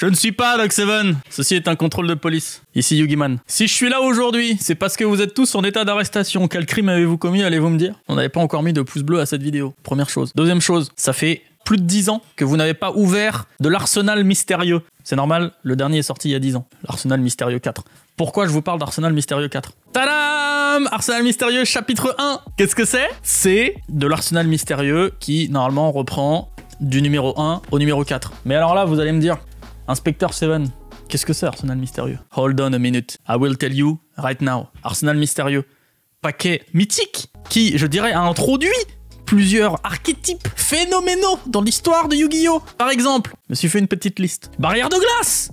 Je ne suis pas Doc Seven. Ceci est un contrôle de police. Ici Yugiman. Si je suis là aujourd'hui, c'est parce que vous êtes tous en état d'arrestation. Quel crime avez-vous commis, allez-vous me dire? On n'avait pas encore mis de pouce bleu à cette vidéo. Première chose. Deuxième chose, ça fait plus de 10 ans que vous n'avez pas ouvert de l'arsenal mystérieux. C'est normal, le dernier est sorti il y a 10 ans. L'arsenal mystérieux 4. Pourquoi je vous parle d'Arsenal Mystérieux 4 Tadam Arsenal Mystérieux chapitre 1 Qu'est-ce que c'est? C'est de l'Arsenal Mystérieux qui, normalement, reprend du numéro 1 au numéro 4. Mais alors là, vous allez me dire, Inspecteur 7, qu'est-ce que c'est Arsenal Mystérieux? Hold on a minute, I will tell you right now. Arsenal Mystérieux, paquet mythique qui, je dirais, a introduit plusieurs archétypes phénoménaux dans l'histoire de Yu-Gi-Oh! Par exemple, je me suis fait une petite liste. Barrière de glace!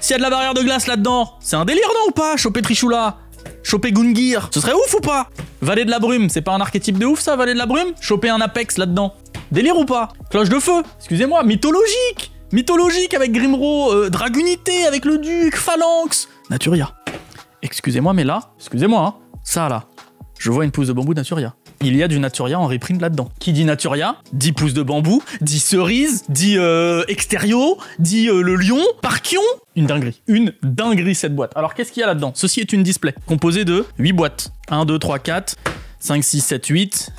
S'il y a de la barrière de glace là-dedans, c'est un délire non ou pas? Choper Trichoula Choper Gungir, ce serait ouf ou pas? Vallée de la brume, c'est pas un archétype de ouf ça, Vallée de la brume? Choper un Apex là-dedans. Délire ou pas? Cloche de feu, excusez-moi, mythologique Mythologique avec Grimro, euh, Dragunité avec le Duc, Phalanx, Naturia. Excusez-moi, mais là, excusez-moi, hein, ça là, je vois une pousse de bambou Naturia il y a du Naturia en reprint là-dedans. Qui dit Naturia 10 pouces de bambou, dit cerise, dit euh, extérieur, dit euh, le lion, parkion. Une dinguerie. Une dinguerie cette boîte. Alors qu'est-ce qu'il y a là-dedans? Ceci est une display composée de 8 boîtes. 1, 2, 3, 4, 5, 6, 7, 8,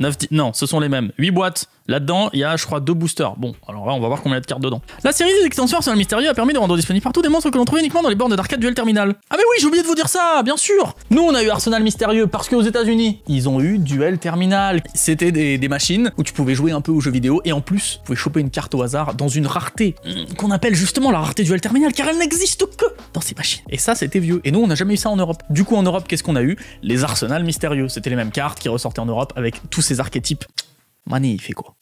9, 10. Non, ce sont les mêmes. 8 boîtes Là-dedans, il y a, je crois, deux boosters. Bon, alors là, on va voir combien il y a de cartes dedans. La série des extensions Arsenal Mystérieux a permis de rendre disponibles partout des monstres que l'on trouvait uniquement dans les bornes d'arcade duel terminal. Ah mais oui, j'ai oublié de vous dire ça, bien sûr Nous, on a eu Arsenal Mystérieux parce qu'aux États-Unis, ils ont eu duel terminal. C'était des, machines où tu pouvais jouer un peu aux jeux vidéo et en plus, tu pouvais choper une carte au hasard dans une rareté hmm, qu'on appelle justement la rareté duel terminal car elle n'existe que dans ces machines. Et ça, c'était vieux. Et nous, on n'a jamais eu ça en Europe. Du coup, en Europe, qu'est-ce qu'on a eu? Les Arsenal Mystérieux. C'était les mêmes cartes qui ressortaient en Europe avec tous ces archétypes. Magnifique quoi?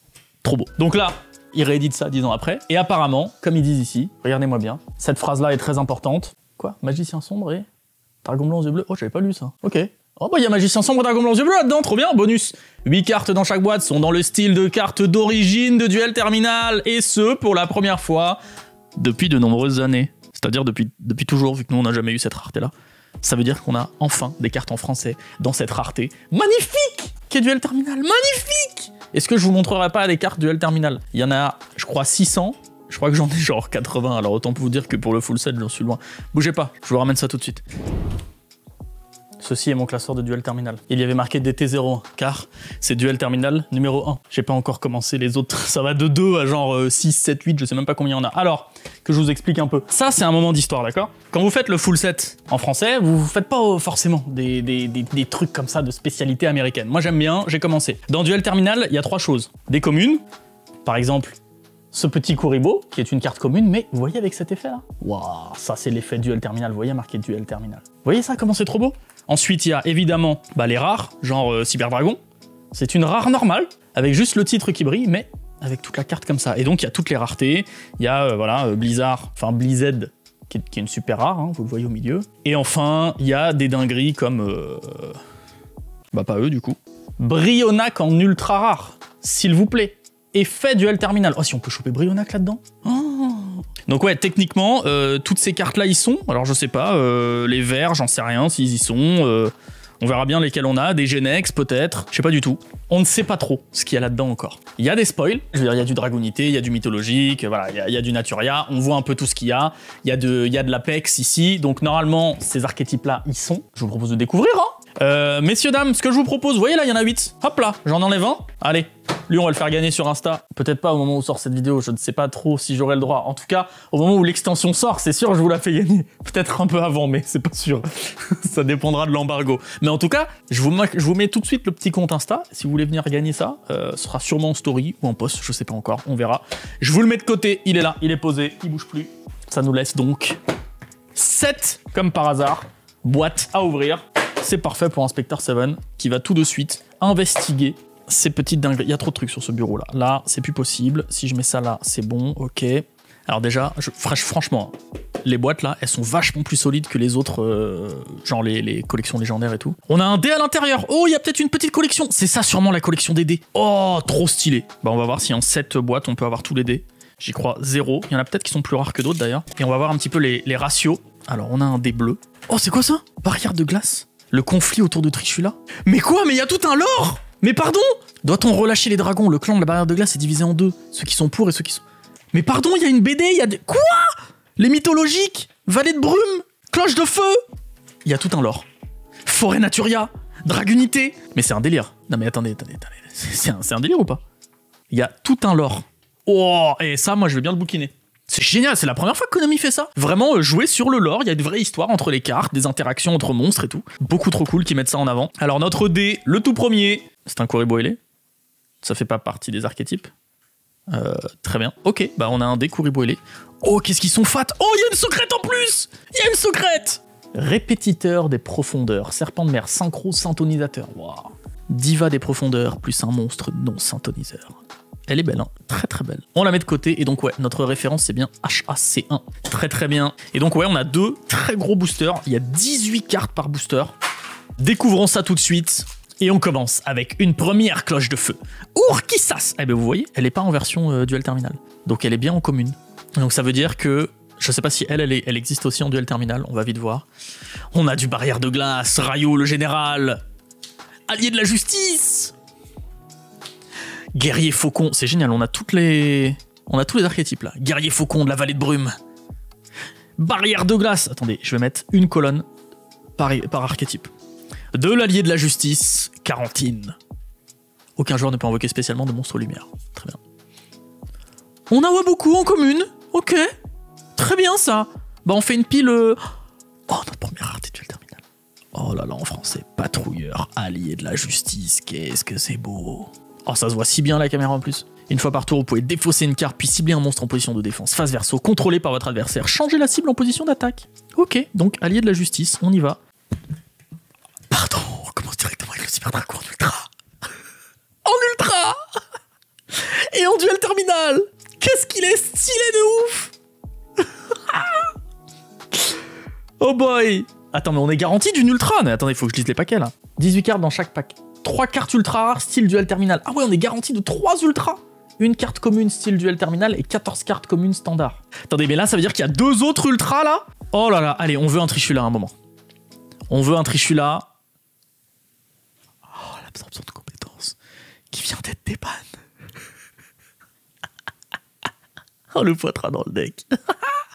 Trop beau. Donc là, il réédite ça dix ans après. Et apparemment, comme ils disent ici, regardez-moi bien, cette phrase-là est très importante. Quoi? Magicien sombre et Dragon blanc aux yeux bleus Oh, j'avais pas lu ça. Ok. Oh bah il y a Magicien sombre Dragon blanc aux yeux bleus là-dedans, trop bien, bonus 8 cartes dans chaque boîte sont dans le style de cartes d'origine de duel terminal, et ce, pour la première fois, depuis de nombreuses années. C'est-à-dire depuis, depuis toujours, vu que nous on n'a jamais eu cette rareté-là. Ça veut dire qu'on a enfin des cartes en français dans cette rareté magnifique qui est duel terminal. Magnifique est-ce que je vous montrerai pas des cartes duel terminal? Il y en a, je crois, 600. Je crois que j'en ai genre 80, alors autant vous dire que pour le full set, j'en suis loin. Bougez pas, je vous ramène ça tout de suite. Ceci est mon classeur de duel terminal. Il y avait marqué DT01, car c'est duel terminal numéro 1. J'ai pas encore commencé les autres. Ça va de 2 à genre 6, 7, 8, je sais même pas combien il y en a. Alors, que je vous explique un peu. Ça, c'est un moment d'histoire, d'accord? Quand vous faites le full set en français, vous faites pas forcément des, des trucs comme ça de spécialité américaine. Moi, j'aime bien, j'ai commencé. Dans duel terminal, il y a trois choses. Des communes, par exemple, ce petit Kuribo, qui est une carte commune, mais vous voyez avec cet effet là Waouh, ça c'est l'effet duel terminal, vous voyez marqué duel terminal. Vous voyez ça, comment c'est trop beau? Ensuite, il y a évidemment bah, les rares, genre euh, Cyber Dragon. C'est une rare normale, avec juste le titre qui brille, mais avec toute la carte comme ça. Et donc, il y a toutes les raretés. Il y a, euh, voilà, euh, Blizzard, enfin Blizzard, qui est, une super rare, hein, vous le voyez au milieu. Et enfin, il y a des dingueries comme... bah pas eux, du coup. Brionac en ultra rare, s'il vous plaît. Effet duel terminal. Oh, si on peut choper Brionac là-dedans oh. Donc ouais, techniquement, euh, toutes ces cartes-là y sont. Alors je sais pas, euh, les verts, j'en sais rien s'ils y sont. Euh, on verra bien lesquels on a, des Genex peut-être, je sais pas du tout. On ne sait pas trop ce qu'il y a là-dedans encore. Il y a des spoils, je veux dire, il y a du Dragonité, il y a du mythologique, voilà, il y, a, du Naturia, on voit un peu tout ce qu'il y a. Il y a de, y a de l'Apex ici, donc normalement, ces archétypes-là, ils sont. Je vous propose de découvrir, hein Messieurs, dames, ce que je vous propose, vous voyez là, il y en a 8. Hop là, j'en enlève un. Allez, lui, on va le faire gagner sur Insta. Peut-être pas au moment où sort cette vidéo, je ne sais pas trop si j'aurai le droit. En tout cas, au moment où l'extension sort, c'est sûr, je vous la fais gagner. Peut-être un peu avant, mais c'est pas sûr. ça dépendra de l'embargo. Mais en tout cas, je vous, je vous mets tout de suite le petit compte Insta. Si vous voulez venir gagner ça, euh, ce sera sûrement en story ou en post, je sais pas encore, on verra. Je vous le mets de côté, il est là, il est posé, il bouge plus. Ça nous laisse donc 7, comme par hasard, boîtes à ouvrir. C'est parfait pour Inspector 7 qui va tout de suite investiguer ces petites dingueries. Il y a trop de trucs sur ce bureau là. Là, c'est plus possible. Si je mets ça là, c'est bon, ok. Alors déjà, je, franchement, les boîtes là, elles sont vachement plus solides que les autres, euh, genre les, collections légendaires et tout. On a un dé à l'intérieur. Oh, il y a peut-être une petite collection. C'est ça sûrement la collection des dés. Oh, trop stylé. Bah on va voir si en 7 boîtes on peut avoir tous les dés. J'y crois zéro. Il y en a peut-être qui sont plus rares que d'autres d'ailleurs. Et on va voir un petit peu les, les ratios. Alors on a un dé bleu. Oh, c'est quoi ça? Barrière de glace? Le conflit autour de Trichula Mais quoi? Mais il y a tout un lore mais pardon Doit-on relâcher les dragons? Le clan de la barrière de glace est divisé en deux. Ceux qui sont pour et ceux qui sont... Mais pardon, il y a une BD, il y a des... Quoi? Les mythologiques Vallée de brume Cloche de feu Il y a tout un lore. Forêt Naturia Dragunité Mais c'est un délire. Non mais attendez, attendez, attendez. C'est un, un délire ou pas? Il y a tout un lore. Oh Et ça, moi, je vais bien le bouquiner. C'est génial, c'est la première fois que Konami fait ça. Vraiment euh, jouer sur le lore, il y a une vraie histoire entre les cartes, des interactions entre monstres et tout. Beaucoup trop cool qu'ils mettent ça en avant. Alors notre dé, le tout premier, c'est un Kuriboile. Ça fait pas partie des archétypes. Euh, très bien. Ok, bah on a un dé Kuriboile. Oh, qu'est-ce qu'ils sont fat Oh, il y a une secrète en plus Il y a une secrète Répétiteur des profondeurs, serpent de mer, synchro, syntonisateur. Waouh. Diva des profondeurs, plus un monstre non syntoniseur. Elle est belle, hein très très belle. On la met de côté, et donc ouais, notre référence c'est bien HAC1. Très très bien. Et donc ouais, on a deux très gros boosters, il y a 18 cartes par booster. Découvrons ça tout de suite. Et on commence avec une première cloche de feu. Ourkissas Eh ben vous voyez, elle est pas en version euh, duel terminal. Donc elle est bien en commune. Donc ça veut dire que je sais pas si elle, elle, est- elle existe aussi en duel terminal, on va vite voir. On a du barrière de glace, Rayo le général, allié de la justice, guerrier faucon, c'est génial, on a toutes les, on a tous les archétypes là. Guerrier faucon de la vallée de brume, barrière de glace. Attendez, je vais mettre une colonne par, par archétype. De l'allié de la justice, Carantine. Aucun joueur ne peut invoquer spécialement de monstre lumière. Très bien. On voit beaucoup en commune. Ok. Très bien ça. Bah on fait une pile. euh, Oh notre première art duel terminal. Oh là là en français. Patrouilleur, allié de la justice. Qu'est-ce que c'est beau. Oh ça se voit si bien la caméra en plus. Une fois par tour, vous pouvez défausser une carte puis cibler un monstre en position de défense face verso, contrôlé par votre adversaire. Changez la cible en position d'attaque. Ok, donc allié de la justice, on y va. Pardon, on commence directement avec le cyber dragon en ultra. En ultra Et en duel terminal Qu'est-ce qu'il est stylé de ouf Oh boy Attends, mais on est garanti d'une ultra Mais attendez, faut que je lise les paquets là. 18 cartes dans chaque pack. 3 cartes ultra rares, style duel terminal. Ah ouais, on est garanti de 3 ultras Une carte commune style duel terminal et 14 cartes communes standard. Attendez, mais là, ça veut dire qu'il y a deux autres ultras là? Oh là là, allez, on veut un trichula un moment. On veut un trichula. Oh, l'absorption de compétences qui vient d'être dépanne. oh, le poitras dans le deck.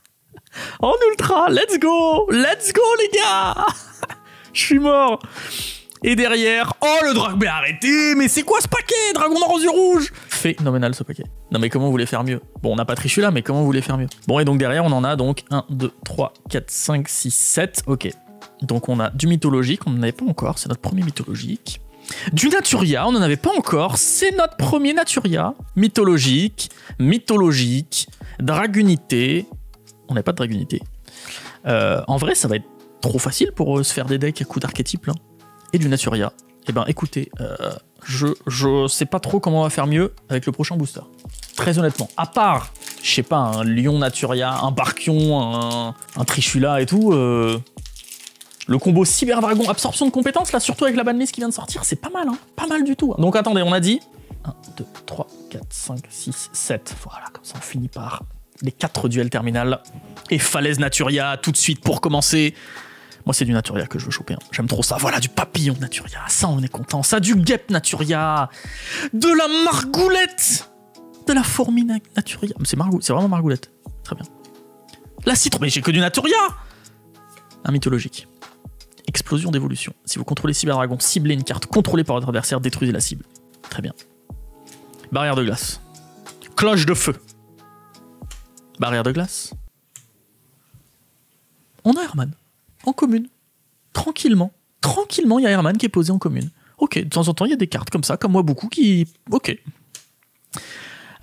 en ultra, let's go Let's go, les gars Je suis mort Et derrière, oh, le dragon... Mais arrêtez Mais c'est quoi ce paquet Dragon noir aux yeux rouges Phénoménal, ce paquet. Non, mais comment vous voulez faire mieux? Bon, on n'a pas triché là, mais comment vous voulez faire mieux? Bon, et donc derrière, on en a donc 1, 2, 3, 4, 5, 6, 7. Ok. Donc on a du mythologique, on n'en avait pas encore, c'est notre premier mythologique. Du Naturia, on n'en avait pas encore, c'est notre premier Naturia. Mythologique, mythologique, Dragunité. On n'a pas de Dragunité. Euh, en vrai, ça va être trop facile pour euh, se faire des decks à coups d'archétype là. Et du Naturia. Eh ben écoutez, euh, je, je sais pas trop comment on va faire mieux avec le prochain booster. Très honnêtement. À part, je sais pas, un Lion Naturia, un Barkion, un, Trichula et tout. euh, le combo Cyber Dragon, absorption de compétences, là, surtout avec la banlist qui vient de sortir, c'est pas mal, hein. Pas mal du tout. Donc attendez, on a dit 1, 2, 3, 4, 5, 6, 7. Voilà, comme ça on finit par les 4 duels terminal. Et Falaise Naturia, tout de suite pour commencer. Moi, c'est du Naturia que je veux choper. hein. J'aime trop ça. Voilà, du papillon Naturia. Ça, on est content. Ça, du guêpe Naturia. De la margoulette. De la fourmi na- Naturia. C'est c'est vraiment margoulette. Très bien. La citron. Mais j'ai que du Naturia. Un mythologique. Explosion d'évolution. Si vous contrôlez Cyber Dragon, ciblez une carte contrôlée par votre adversaire, détruisez la cible. Très bien. Barrière de glace. Cloche de feu. Barrière de glace. On a Herman. En commune. Tranquillement. Tranquillement, il y a Herman qui est posé en commune. Ok, de temps en temps, il y a des cartes comme ça, comme moi beaucoup, qui... Ok.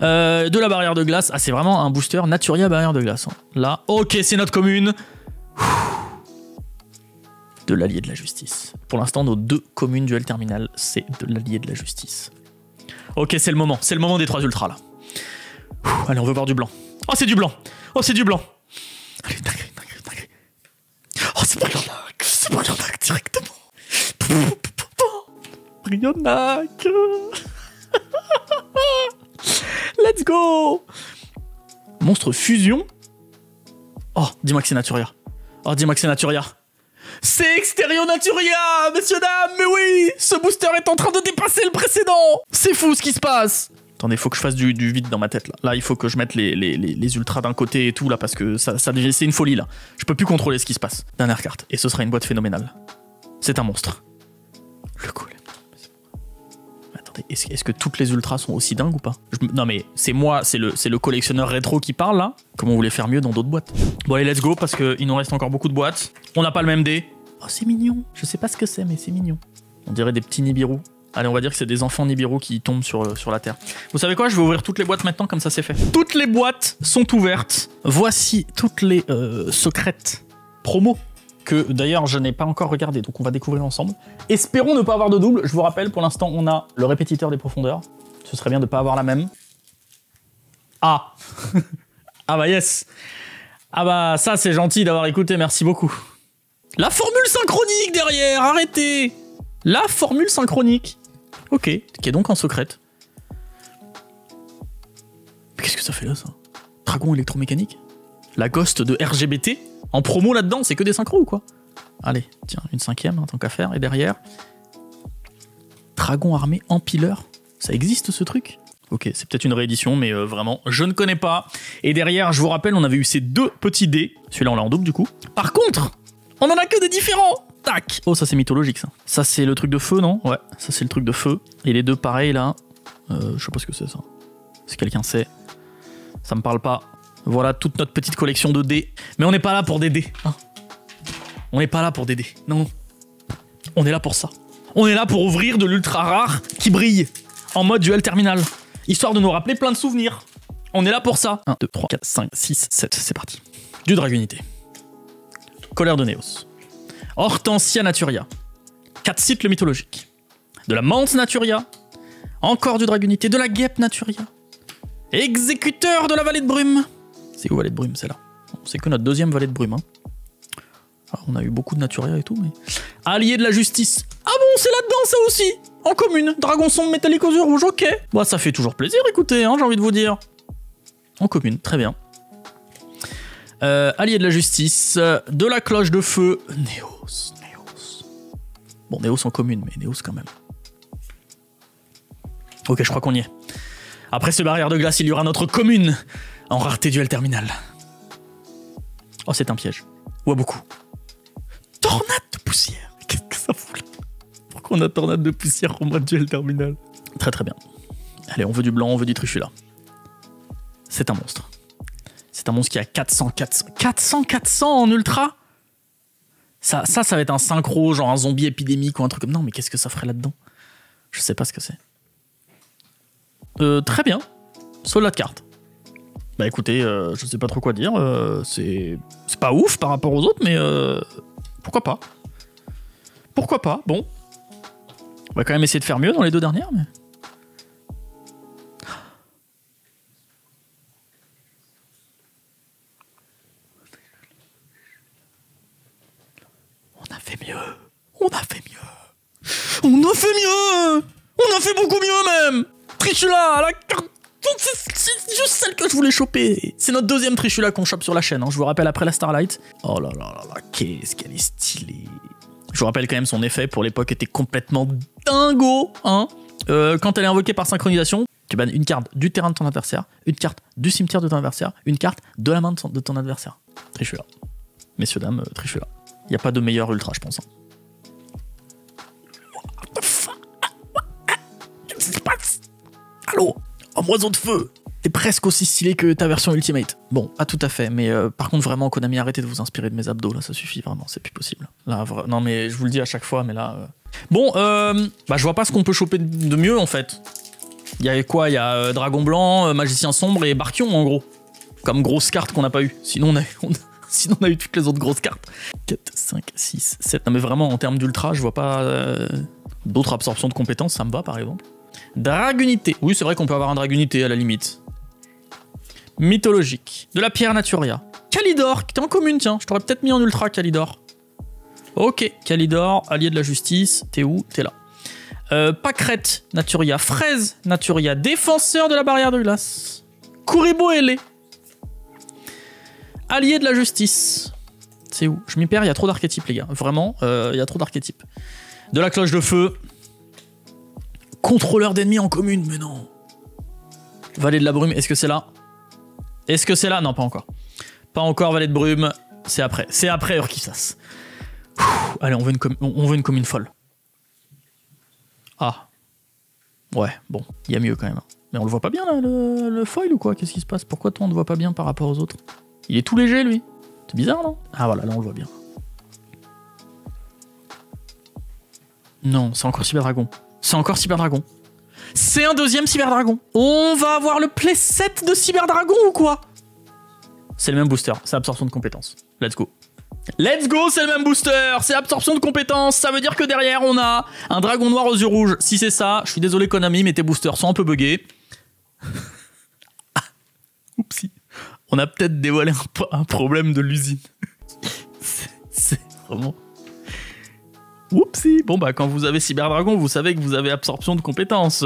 Euh, de la barrière de glace. Ah, c'est vraiment un booster Naturia barrière de glace. hein. Là, ok, c'est notre commune. De l'allié de la justice. Pour l'instant, nos deux communes duel terminal, c'est de l'allié de la justice. Ok, c'est le moment. C'est le moment des trois ultras, là. Allez, on veut voir du blanc. Oh, c'est du blanc. Oh, c'est du blanc. Allez, dinguerie, dinguerie, dinguerie. Oh, c'est C'est Brionac directement. Brionac. Let's go. Monstre fusion. Oh, dis-moi que c'est Naturia. Oh, dis-moi que c'est Naturia. C'est Extérieur Naturia, messieurs, dames, mais oui Ce booster est en train de dépasser le précédent C'est fou ce qui se passe Attendez, faut que je fasse du, vide dans ma tête là. Il faut que je mette les, ultras d'un côté et tout là parce que ça, c'est une folie là. Je peux plus contrôler ce qui se passe. Dernière carte. Et ce sera une boîte phénoménale. C'est un monstre. Le. Mais Attendez, est-ce que toutes les ultras sont aussi dingues ou pas? Non mais c'est moi, c'est le, le collectionneur rétro qui parle là. Comment vous voulez faire mieux dans d'autres boîtes? Bon allez, let's go parce qu'il nous reste encore beaucoup de boîtes. On n'a pas le même dé. Oh c'est mignon. Je sais pas ce que c'est mais c'est mignon. On dirait des petits Nibiru. Allez, on va dire que c'est des enfants Nibiru qui tombent sur, euh, sur la Terre. Vous savez quoi? Je vais ouvrir toutes les boîtes maintenant, comme ça c'est fait. Toutes les boîtes sont ouvertes. Voici toutes les euh, secrètes promos que d'ailleurs je n'ai pas encore regardé, donc on va découvrir ensemble. Espérons ne pas avoir de double. Je vous rappelle, pour l'instant, on a le répétiteur des profondeurs. Ce serait bien de ne pas avoir la même. Ah Ah bah yes Ah bah ça c'est gentil d'avoir écouté, merci beaucoup. La formule synchronique derrière, arrêtez La formule synchronique. Ok, qui est donc en secrète. Qu'est-ce que ça fait là, ça? Dragon électromécanique? La Ghost de RGBT En promo là-dedans, c'est que des synchros ou quoi? Allez, tiens, une cinquième, en tant qu'à faire. Et derrière, Dragon armé empileur. Ça existe ce truc? Ok, c'est peut-être une réédition, mais euh, vraiment, je ne connais pas. Et derrière, je vous rappelle, on avait eu ces deux petits dés. Celui-là, on l'a en double du coup. Par contre, on en a que des différents Tac Oh, ça c'est mythologique ça. Ça c'est le truc de feu, non? Ouais, ça c'est le truc de feu. Et les deux pareils là. Euh, je sais pas ce que c'est ça. Si quelqu'un sait, ça me parle pas. Voilà toute notre petite collection de dés. Mais on n'est pas là pour des dés. hein. On n'est pas là pour des dés. Non. On est là pour ça. On est là pour ouvrir de l'ultra rare qui brille en mode duel terminal. Histoire de nous rappeler plein de souvenirs. On est là pour ça. 1, 2, 3, 4, 5, 6, 7. C'est parti. Du Dragunité. Colère de Néos. Hortensia Naturia. 4 cycles mythologiques. De la Mante Naturia. Encore du Dragunité. De la Guêpe Naturia. Exécuteur de la vallée de brume. C'est où vallée de brume, c'est là C'est que notre deuxième vallée de brume. hein. On a eu beaucoup de Naturia et tout, mais. Allié de la justice. Ah bon, c'est là-dedans ça aussi En commune. Dragon sombre métallique aux yeux rouges, ok. Bon, ça fait toujours plaisir, écoutez, hein, j'ai envie de vous dire. En commune, très bien. Euh, allié de la justice, euh, de la cloche de feu, Néos. Bon, Néos en commune, mais Néos quand même. Ok, je crois qu'on y est. Après ce barrière de glace, il y aura notre commune en rareté duel terminal. Oh, c'est un piège. Ou à beaucoup. Tornade de poussière. Qu'est-ce que ça fout Pourquoi on a tornade de poussière en mode duel terminal? Très très bien. Allez, on veut du blanc, on veut du trichula. C'est un monstre. C'est un monstre qui a 400, 400, 400, 400 en ultra ça, ça, ça va être un synchro, genre un zombie épidémique ou un truc comme... Non, mais qu'est-ce que ça ferait là-dedans? Je sais pas ce que c'est. Euh, très bien. Soldat de carte. Bah écoutez, euh, je sais pas trop quoi dire. euh, c'est pas ouf par rapport aux autres, mais euh, pourquoi pas Pourquoi pas Bon. On va quand même essayer de faire mieux dans les deux dernières, mais... Trichula, la carte. C'est juste celle que je voulais choper. C'est notre deuxième Trichula qu'on chope sur la chaîne. hein. Je vous rappelle après la Starlight. Oh là là là là, qu'est-ce qu'elle est stylée. Je vous rappelle quand même son effet pour l'époque était complètement dingo. Hein Euh, quand elle est invoquée par synchronisation, tu bannes une carte du terrain de ton adversaire, une carte du cimetière de ton adversaire, une carte de la main de ton, de ton adversaire. Trichula. Messieurs, dames, euh, Trichula. Il n'y a pas de meilleur ultra, je pense. hein. Allô oiseau de feu T'es presque aussi stylé que ta version Ultimate. Bon, pas tout à fait, mais euh, par contre, vraiment, Konami, arrêtez de vous inspirer de mes abdos, là, ça suffit, vraiment, c'est plus possible. Là, non, mais je vous le dis à chaque fois, mais là... euh. Bon, euh, bah, je vois pas ce qu'on peut choper de mieux, en fait. Il y a quoi? Il y a euh, Dragon Blanc, Magicien Sombre et Barkion, en gros. Comme grosse carte qu'on n'a pas eu. Sinon, on a, on sinon, on a eu toutes les autres grosses cartes. 4, 5, 6, 7. Non, mais vraiment, en termes d'ultra, je vois pas d'autres absorptions de compétences, ça me va, par exemple. Dragunité. Oui, c'est vrai qu'on peut avoir un Dragunité, à la limite. Mythologique. De la pierre Naturia. Calidor, qui était en commune, tiens. Je t'aurais peut-être mis en ultra, Calidor. Ok, Calidor, allié de la justice. T'es où? T'es là. Euh, Naturia. Fraise, Naturia. Défenseur de la barrière de glace. Kuribo ailé. Allié de la justice. C'est où? Je m'y perds, il y a trop d'archétypes, les gars. Vraiment, euh, il y a trop d'archétypes. De la cloche de feu. Contrôleur d'ennemis en commune, mais non. Vallée de la brume, est-ce que c'est là? Est-ce que c'est là? Non, pas encore. Pas encore, Vallée de brume. C'est après. C'est après Urkisas. Allez, on veut, une commune folle. Ah. Ouais, bon, il y a mieux quand même. Mais on le voit pas bien là, le, le foil ou quoi? Qu'est-ce qui se passe? Pourquoi toi on ne voit pas bien par rapport aux autres? Il est tout léger lui. C'est bizarre non? Ah voilà, là on le voit bien. Non, c'est encore Cyberdragon. C'est encore Cyberdragon. C'est un deuxième Cyberdragon. On va avoir le playset de Cyberdragon ou quoi? C'est le même booster, c'est absorption de compétences. Let's go. Let's go, c'est le même booster, c'est absorption de compétences, ça veut dire que derrière on a un dragon noir aux yeux rouges. Si c'est ça, je suis désolé Konami, mais tes boosters sont un peu buggés. Oupsie. On a peut-être dévoilé un, problème de l'usine. c'est vraiment... Oupsie Bon bah quand vous avez Cyberdragon, vous savez que vous avez absorption de compétences.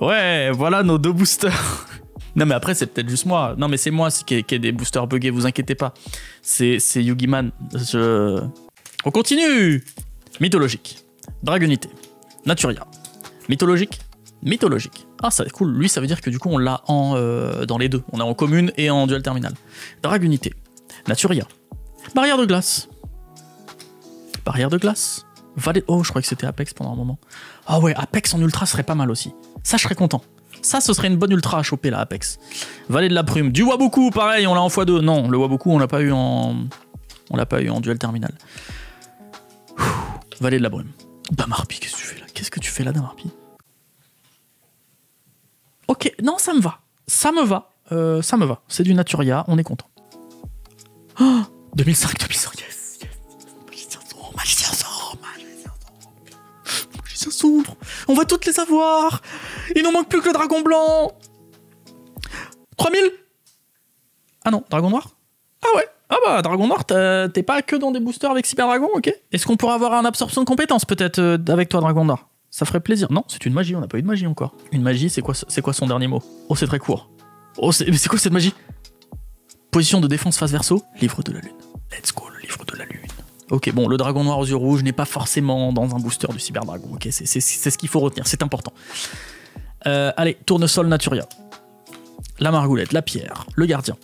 ouais, voilà nos deux boosters. Non, mais après, c'est peut-être juste moi. Non, mais c'est moi qui ai, des boosters buggés, vous inquiétez pas. C'est Yugiman. Je... On continue Mythologique. Dragonité. Naturia. Mythologique. Mythologique. Ah, ça cool. Lui, ça veut dire que du coup, on l'a en euh, dans les deux. On a en commune et en duel terminal. Dragonité. Naturia. Barrière de glace. Barrière de glace. Valet... Oh, je crois que c'était Apex pendant un moment. Ah ouais, Apex en ultra serait pas mal aussi. Ça, je serais content. Ça, ce serait une bonne ultra à choper, là, Apex. Vallée de la Prume. Du Wabuku, pareil, on l'a en x2. Non, le Wabuku, on l'a pas eu en... On l'a pas eu en duel terminal. Vallée de la Brume. Damarpi, qu'est-ce que tu fais là? Qu'est-ce que tu fais là, Damarpi Ok, non, ça me va. Ça me va. Euh, ça me va. C'est du Naturia, on est content. Oh 2005, 2005, yes, sombre. On va toutes les avoir. Il nous manque plus que le dragon blanc 3000 Ah non, dragon noir? Ah ouais Ah bah, dragon noir, t'es pas que dans des boosters avec Cyber Dragon, ok? Est-ce qu'on pourrait avoir un absorption de compétences peut-être euh, avec toi, dragon noir? Ça ferait plaisir. Non, c'est une magie, on n'a pas eu de magie encore. Une magie, c'est quoi, quoi son dernier mot? Oh, c'est très court. Oh, c'est quoi cette magie? Position de défense face verso, livre de la lune. Let's go, le livre de la lune. Ok, bon, le dragon noir aux yeux rouges n'est pas forcément dans un booster du Cyber Dragon. Ok, c'est ce qu'il faut retenir, c'est important. Euh, allez, tournesol Naturia. La margoulette, la pierre, le gardien,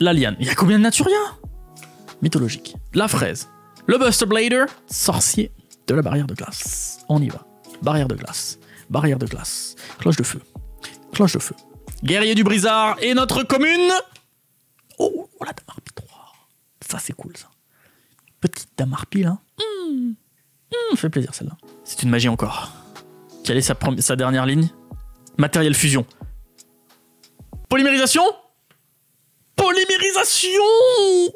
la liane. Il y a combien de Naturia? Mythologique. La fraise. Le Buster Blader, sorcier de la barrière de glace. On y va. Barrière de glace. Barrière de glace. Cloche de feu. Cloche de feu. Guerrier du brisard et notre commune. Oh, la Damarpi 3. Ça, c'est cool, ça. Damarpi, là. Mmh. Mmh, fait plaisir, celle-là. C'est une magie encore. Quelle est sa, sa dernière ligne? Matériel fusion. Polymérisation? Polymérisation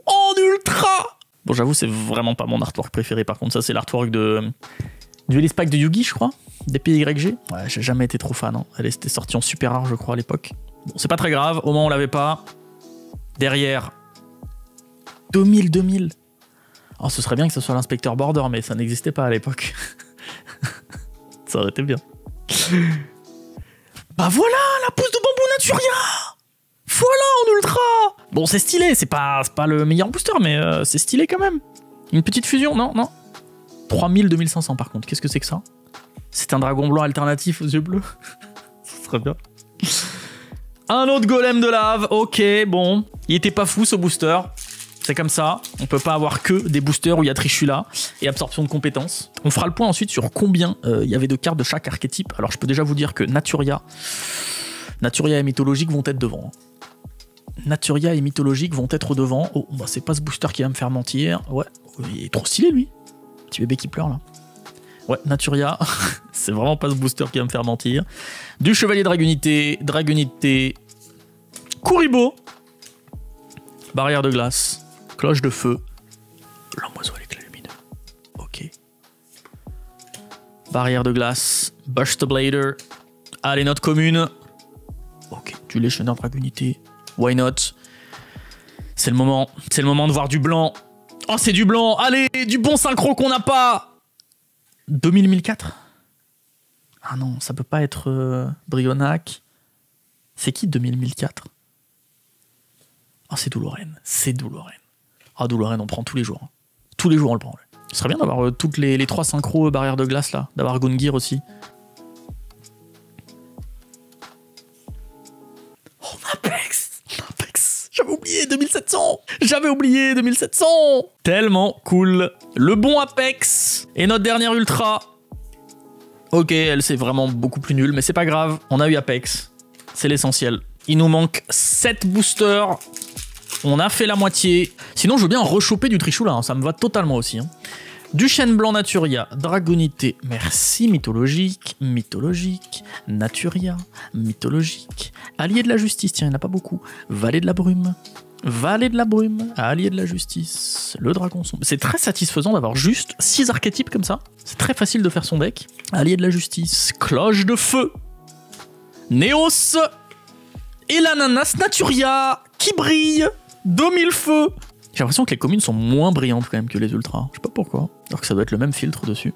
en ultra Bon, j'avoue, c'est vraiment pas mon artwork préféré. Par contre, ça, c'est l'artwork de du Alice Pack de Yugi, je crois, des PYG. Ouais, j'ai jamais été trop fan. Hein. Elle était sortie en super rare, je crois, à l'époque. Bon, c'est pas très grave. Au moins, on l'avait pas. Derrière, 2000, 2000. Oh, ce serait bien que ce soit l'inspecteur Border, mais ça n'existait pas à l'époque. ça aurait été bien. Bah voilà, la pousse de bambou Naturia Voilà en ultra Bon, c'est stylé, c'est pas, pas le meilleur booster, mais euh, c'est stylé quand même. Une petite fusion, non, non? 3000, 2500 par contre, qu'est-ce que c'est que ça? C'est un dragon blanc alternatif aux yeux bleus Ce serait bien. Un autre golem de lave, ok, bon. Il était pas fou ce booster. C'est comme ça, on peut pas avoir que des boosters où il y a Trichula et absorption de compétences. On fera le point ensuite sur combien euh, il y avait de cartes de chaque archétype. Alors je peux déjà vous dire que Naturia, Naturia et Mythologique vont être devant. Naturia et Mythologique vont être devant. Oh, bah c'est pas ce booster qui va me faire mentir. Ouais, il est trop stylé lui. Petit bébé qui pleure là. Ouais, Naturia, c'est vraiment pas ce booster qui va me faire mentir. Du Chevalier Dragonité, Dragonité, Kuribo, Barrière de glace, Cloche de feu. L'emboiseau à l'éclat lumineux. Ok. Barrière de glace. Buster Blader. Allez, notre commune. Ok. Du Legionnaire Dragonité. Why not? C'est le moment. C'est le moment de voir du blanc. Oh, c'est du blanc. Allez, du bon synchro qu'on n'a pas. 2004 Ah non, ça peut pas être euh. C'est qui 2004 Ah, c'est Doulourène. C'est Doulourène. Ah, Doulourène, on prend tous les jours. Tous les jours, on le prend. Ce serait bien d'avoir euh, toutes les, trois synchros barrières de glace là, d'avoir Gungir aussi. Apex Apex J'avais oublié 2700 J'avais oublié 2700 Tellement cool Le bon Apex Et notre dernière ultra. Ok, elle c'est vraiment beaucoup plus nul, mais c'est pas grave. On a eu Apex. C'est l'essentiel. Il nous manque 7 boosters. On a fait la moitié. Sinon, je veux bien rechoper du trichou là, hein. ça me va totalement aussi. Hein. Du chêne blanc Naturia, Dragonité, merci mythologique, mythologique, Naturia, mythologique, Allié de la justice, tiens, il n'y en a pas beaucoup, Vallée de la brume, Vallée de la brume, Allié de la justice, le dragon sombre. C'est très satisfaisant d'avoir juste 6 archétypes comme ça. C'est très facile de faire son deck. Allié de la justice, Cloche de feu, Néos, et l'ananas Naturia qui brille, 2000 feux. J'ai l'impression que les communes sont moins brillantes quand même que les ultras. Je sais pas pourquoi. Alors que ça doit être le même filtre dessus.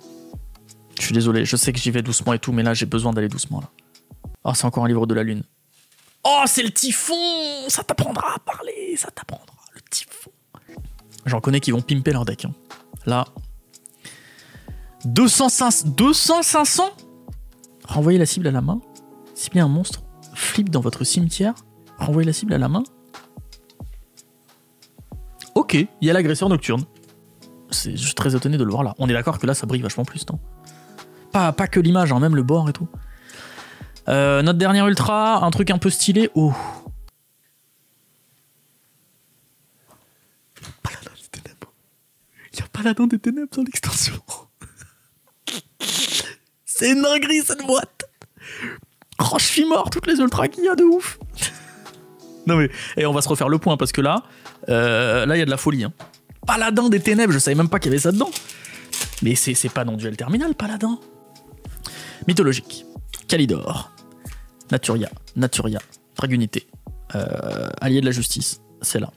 Je suis désolé, je sais que j'y vais doucement et tout, mais là j'ai besoin d'aller doucement là. Oh, c'est encore un livre de la lune. Oh, c'est le typhon Ça t'apprendra à parler, ça t'apprendra. Le typhon. J'en connais qui vont pimper leur deck. Hein. Là. 200, 500, 200, 500 Renvoyez la cible à la main. Si bien un monstre flippe dans votre cimetière, renvoyez la cible à la main. Ok, il y a l'agresseur nocturne. C'est juste très étonné de le voir là. On est d'accord que là, ça brille vachement plus, non? Pas, pas que l'image, hein, même le bord et tout. Euh, notre dernière ultra, un truc un peu stylé. Oh. Paladin des ténèbres. Il y a Paladin des ténèbres dans l'extension. C'est une dinguerie cette boîte. Oh, je suis mort, toutes les ultras qu'il y a de ouf. Et on va se refaire le point parce que là, euh, là il y a de la folie. Hein. Paladin des ténèbres, je savais même pas qu'il y avait ça dedans. Mais c'est pas non duel terminal, Paladin. Mythologique. Calidor. Naturia. Naturia. Dragunité. Euh, allié de la justice. C'est là.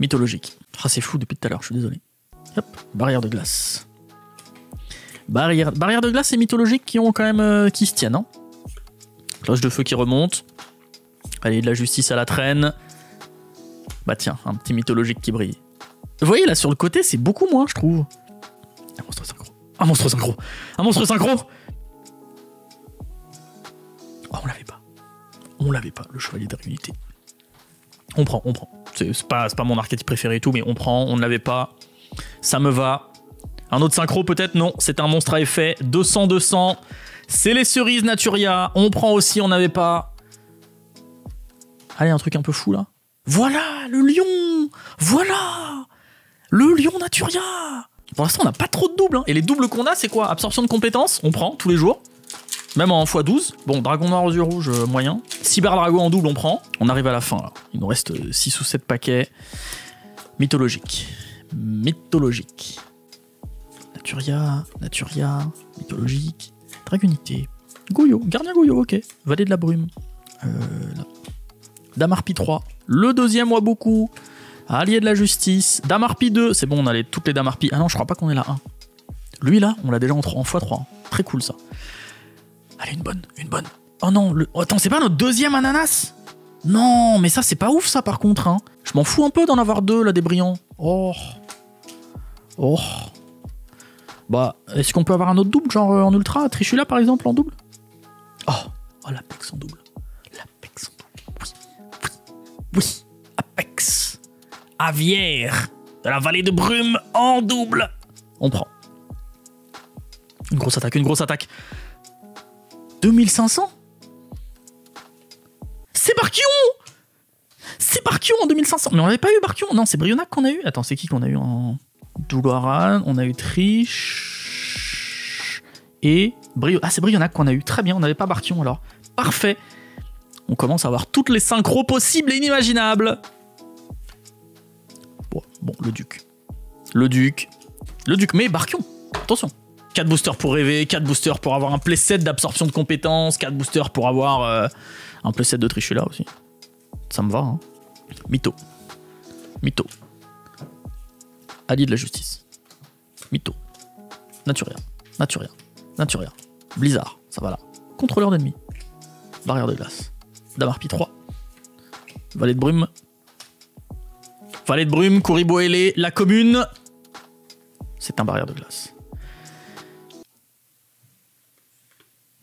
Mythologique. Ah, c'est fou depuis tout à l'heure, je suis désolé. Hop, barrière de glace. Barrière, barrière de glace et mythologique qui ont quand même. Euh, qui se tiennent, hein. Cloche de feu qui remonte. Allié de la justice à la traîne. Bah tiens, un petit mythologique qui brille. Vous voyez là sur le côté, c'est beaucoup moins, je trouve. Un monstre synchro. Un monstre synchro. Un monstre synchro. Oh, on l'avait pas. On l'avait pas, le chevalier de réunité. On prend, on prend. C'est pas, pas mon archétype préféré et tout, mais on prend, on ne l'avait pas. Ça me va. Un autre synchro peut-être? Non, c'est un monstre à effet. 200-200. C'est les cerises Naturia. On prend aussi, on n'avait pas. Allez, un truc un peu fou là. Voilà, le lion Voilà le lion Naturia Pour l'instant, on n'a pas trop de doubles. Hein. Et les doubles qu'on a, c'est quoi? Absorption de compétences, on prend tous les jours. Même en x12. Bon, dragon noir aux yeux rouges, euh, moyen. Cyber dragon en double, on prend. On arrive à la fin, là. Il nous reste 6 ou 7 paquets. Mythologique. Mythologique. Naturia, Naturia, mythologique, Dragunité, Goyo, gardien Goyo, ok. Vallée de la brume. Euh. Damarpi 3. Le deuxième, moi beaucoup. Allié de la justice. Damarpi 2. C'est bon, on a les, toutes les Damarpi. Ah non, je crois pas qu'on est là 1. Lui là, on l'a déjà en, en x3. Très cool ça. Allez, une bonne, une bonne. Oh non, le... attends, c'est pas notre deuxième ananas? Non, mais ça c'est pas ouf ça par contre. Hein. Je m'en fous un peu d'en avoir deux là, des brillants. Oh. Oh. Bah, est-ce qu'on peut avoir un autre double, genre euh, en ultra? Trichula par exemple en double? Oh, oh l'Apex en double. Oui. Apex. Avière de la vallée de brume en double. On prend. Une grosse attaque, une grosse attaque. 2500 C'est Barkion C'est Barkion en 2500 Mais on n'avait pas eu Barkion Non, c'est Brionac qu'on a eu. Attends, c'est qui qu'on a eu en... Douloran, on a eu Triche... Et... Brio... Ah, c'est Brionac qu'on a eu. Très bien, on n'avait pas Barkion alors. Parfait On commence à avoir toutes les synchros possibles et inimaginables. Bon, le duc. Le duc. Le duc, mais Barkion. Attention. 4 boosters pour rêver, 4 boosters pour avoir un playset d'absorption de compétences, 4 boosters pour avoir euh, un playset de Trichula aussi. Ça me va, hein. Mytho. Mytho. Ali de la justice. Mytho. Naturia. Naturia. Naturia. Blizzard. Ça va là. Contrôleur d'ennemis. Barrière de glace. Damarpi 3. Vallée de brume. Vallée de brume, Kouriboélé, la commune. C'est un barrière de glace.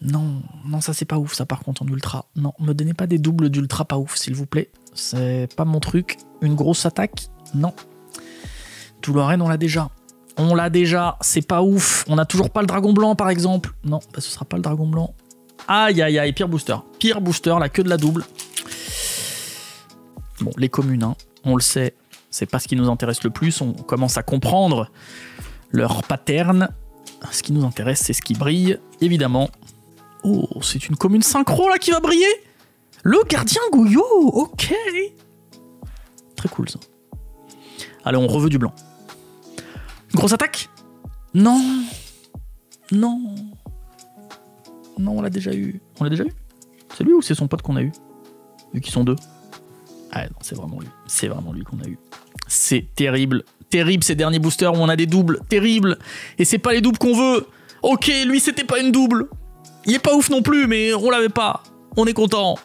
Non, non, ça c'est pas ouf, ça par contre en ultra. Non, me donnez pas des doubles d'ultra pas ouf, s'il vous plaît. C'est pas mon truc. Une grosse attaque? Non. Le on l'a déjà. On l'a déjà, c'est pas ouf. On a toujours pas le dragon blanc par exemple. Non, bah, ce sera pas le dragon blanc. Aïe aïe aïe, pire booster. Pire booster, la queue de la double. Bon, les communes, hein, on le sait, c'est pas ce qui nous intéresse le plus. On commence à comprendre leur pattern. Ce qui nous intéresse, c'est ce qui brille, évidemment. Oh, c'est une commune synchro là qui va briller Le gardien Gouillot, ok Très cool ça. Allez, on reveut du blanc. grosse attaque? Non Non Non, on l'a déjà eu. On l'a déjà eu? C'est lui ou c'est son pote qu'on a eu? Vu qu'ils sont deux. Ah non, c'est vraiment lui. C'est vraiment lui qu'on a eu. C'est terrible. Terrible ces derniers boosters où on a des doubles. Terrible. Et c'est pas les doubles qu'on veut. Ok, lui c'était pas une double. Il est pas ouf non plus, mais on l'avait pas. On est content.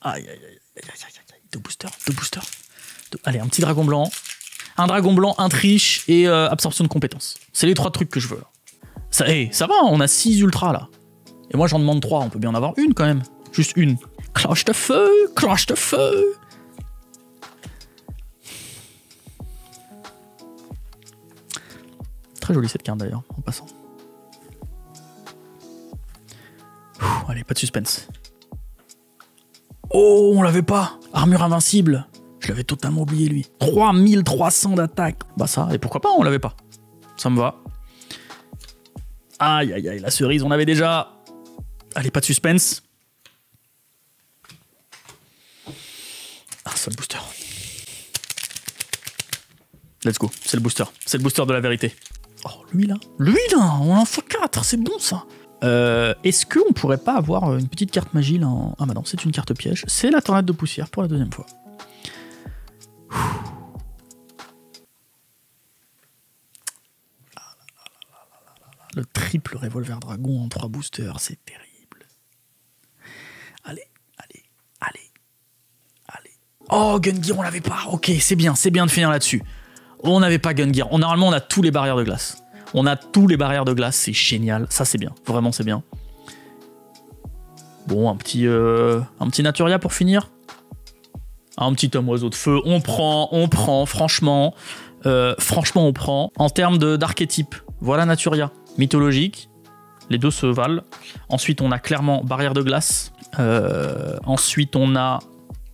Aïe, aïe, aïe, aïe, aïe, aïe, deux boosters, deux boosters. Allez, un petit dragon blanc, un dragon blanc, un triche et euh, absorption de compétences. C'est les trois trucs que je veux. Ça, ça va, on a six ultras là. Et moi j'en demande trois, on peut bien en avoir une quand même. Juste une. Cloche de feu, cloche de feu. Très jolie cette carte d'ailleurs, en passant. allez, pas de suspense. Oh, on l'avait pas Armure invincible Je l'avais totalement oublié lui. 3300 d'attaque Bah ça, et pourquoi pas, on l'avait pas. Ça me va. Aïe aïe aïe, la cerise, on avait déjà. Allez, pas de suspense. Ah, c'est le booster. Let's go, c'est le booster. C'est le booster de la vérité. Oh, lui là Lui là On en fait 4, c'est bon ça euh, Est-ce qu'on pourrait pas avoir une petite carte magie là en... Ah bah non, c'est une carte piège. C'est la tornade de poussière pour la deuxième fois. Le triple revolver dragon en 3 boosters, c'est terrible. Allez, allez, allez, allez. Oh, Gungear, on l'avait pas. Ok, c'est bien, c'est bien de finir là-dessus. On n'avait pas Gungear. Normalement, on a tous les barrières de glace. On a tous les barrières de glace, c'est génial. Ça, c'est bien. Vraiment, c'est bien. Bon, un petit, euh, un petit Naturia pour finir. Un petit homme oiseau de feu. On prend, on prend, franchement. Euh, franchement, on prend. En termes d'archétype, voilà Naturia. Mythologique. Les deux se valent. Ensuite, on a clairement barrière de glace. Euh, ensuite, on a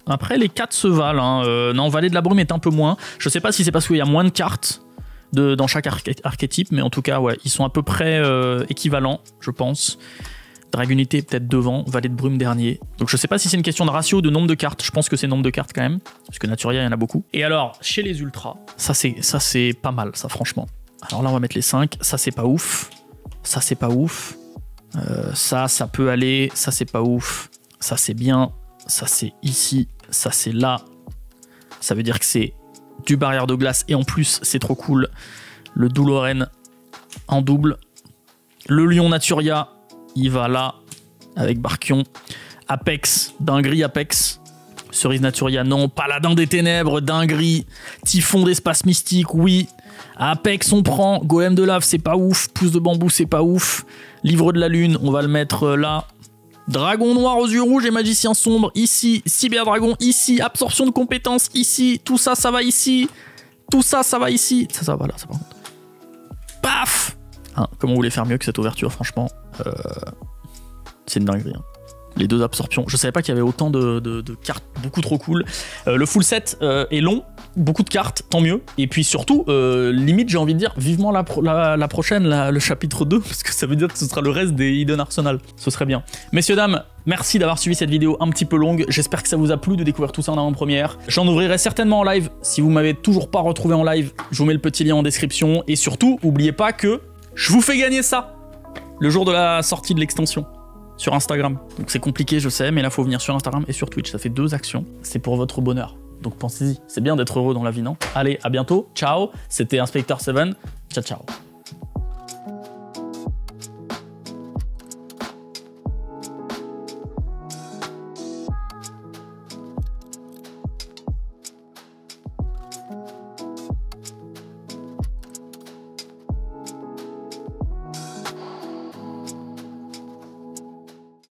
après, les 4 se valent. Hein. non, Vallée de la Brume est un peu moins. Je sais pas si c'est parce qu'il y a moins de cartes dans chaque archétype, mais en tout cas, ouais, ils sont à peu près euh, équivalents, je pense. Dragunité peut-être devant, Vallée de Brume dernier. Donc je sais pas si c'est une question de ratio de nombre de cartes, je pense que c'est nombre de cartes quand même, parce que Naturia, il y en a beaucoup. Et alors, chez les ultras, ça c'est ça c'est pas mal, ça franchement. Alors là, on va mettre les 5, ça c'est pas ouf, ça c'est pas ouf, euh, ça, ça peut aller, ça c'est pas ouf, ça c'est bien, ça c'est ici, ça c'est là. Ça veut dire que c'est du barrière de glace et en plus c'est trop cool. Le Douloren en double. Le Lion Naturia il va là avec Barkion. Apex dinguerie Apex. Cerise Naturia non Paladin des Ténèbres dinguerie Typhon d'espace mystique oui Apex on prend Golem de lave c'est pas ouf Pouce de bambou c'est pas ouf Livre de la lune on va le mettre là Dragon noir aux yeux rouges et magicien sombre, ici. Cyberdragon, ici. Absorption de compétences, ici. Tout ça, ça va ici. Tout ça, ça va ici. Ça, ça va là, ça par contre. Paf hein, Comment vous voulez faire mieux que cette ouverture, franchement euh, C'est une dinguerie. Hein les deux absorptions. Je savais pas qu'il y avait autant de, cartes, beaucoup trop cool. Euh, le full set euh, est long, beaucoup de cartes, tant mieux. Et puis surtout, euh, limite, j'ai envie de dire, vivement la, prochaine, le chapitre 2, parce que ça veut dire que ce sera le reste des Hidden Arsenal. Ce serait bien. Messieurs, dames, merci d'avoir suivi cette vidéo un petit peu longue. J'espère que ça vous a plu de découvrir tout ça en avant-première. J'en ouvrirai certainement en live. Si vous m'avez toujours pas retrouvé en live, je vous mets le petit lien en description. Et surtout, n'oubliez pas que je vous fais gagner ça le jour de la sortie de l'extension sur Instagram. Donc c'est compliqué, je sais, mais là, faut venir sur Instagram et sur Twitch. Ça fait deux actions. C'est pour votre bonheur. Donc pensez-y. C'est bien d'être heureux dans la vie, non? Allez, à bientôt. Ciao. C'était Inspector 7. Ciao, ciao.